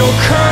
your curse.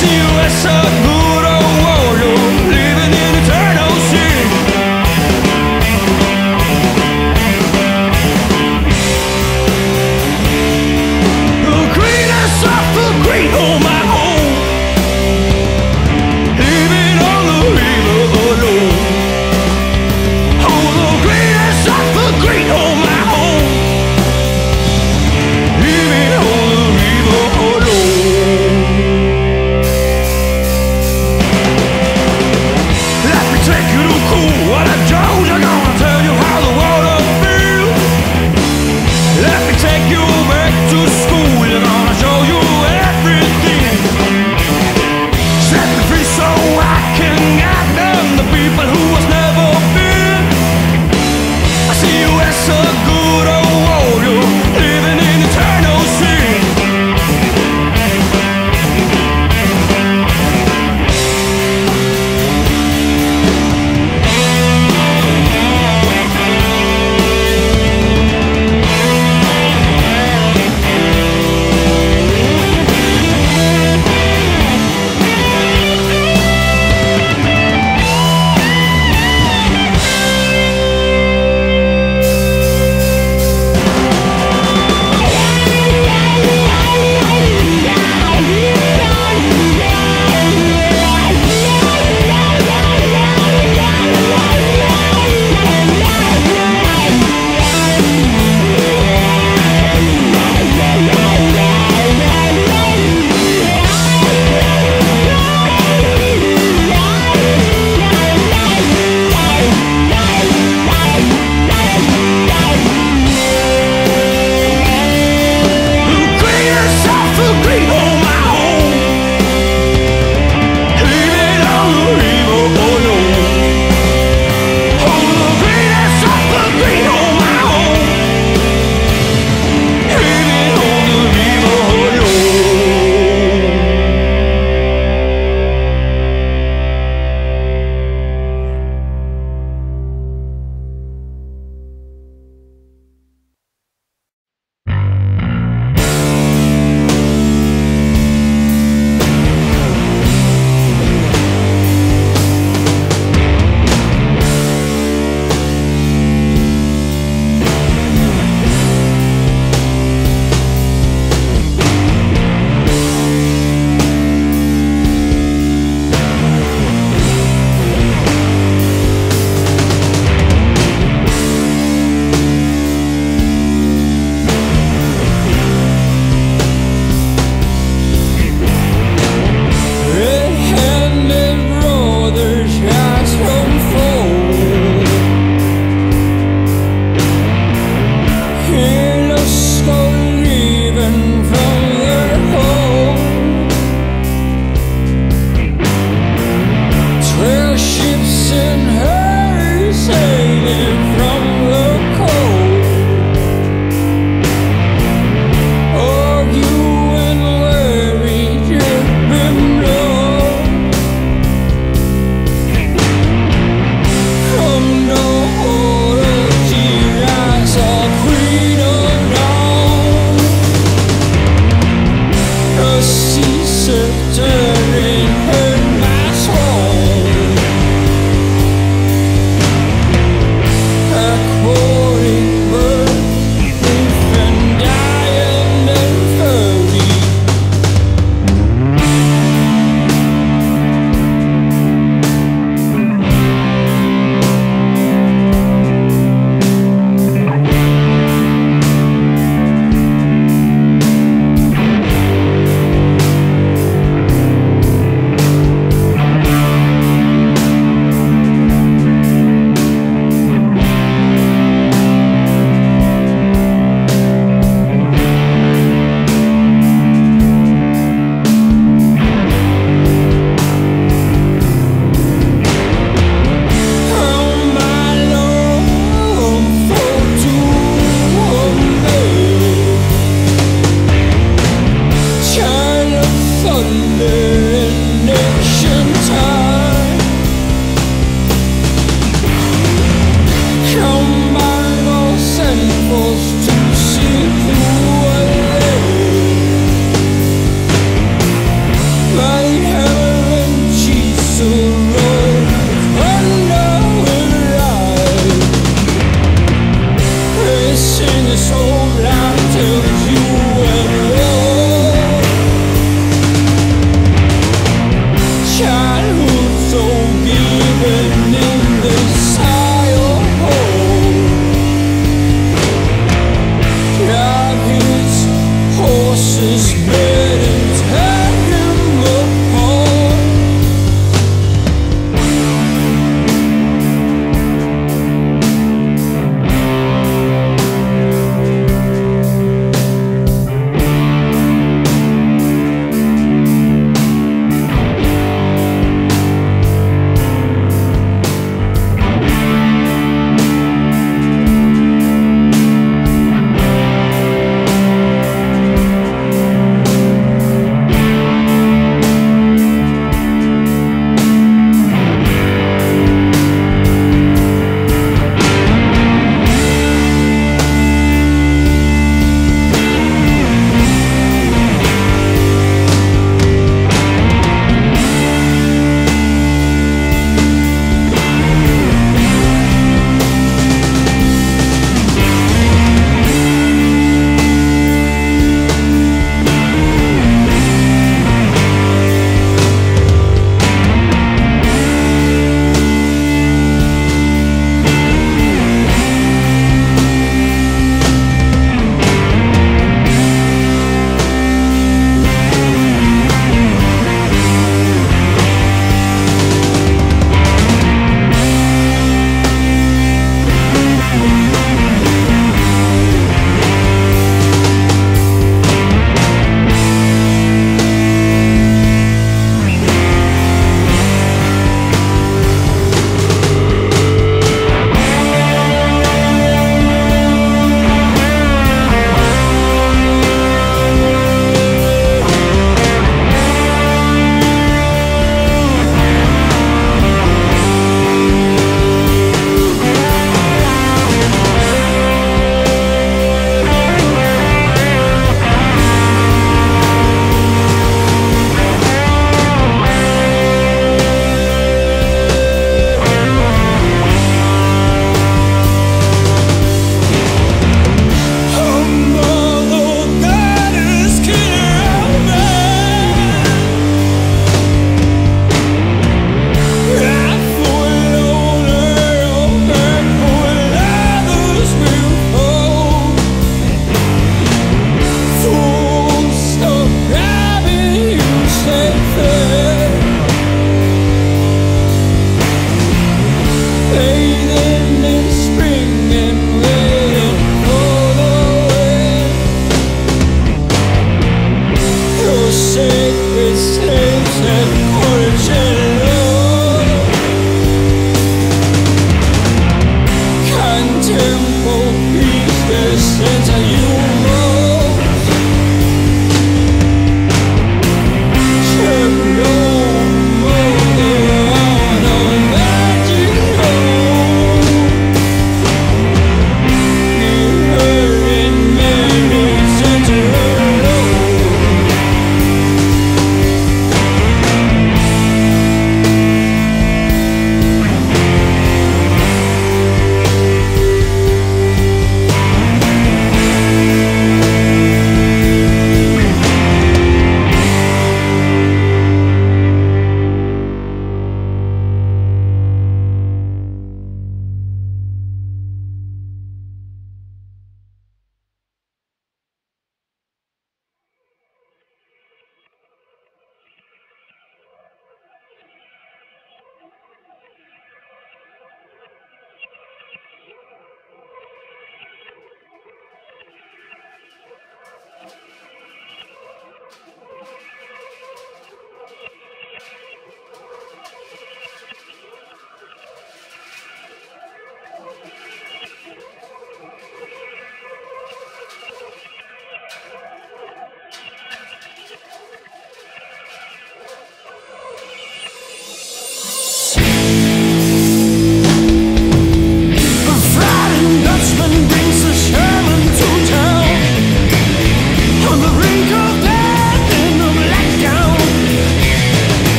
siłę sobą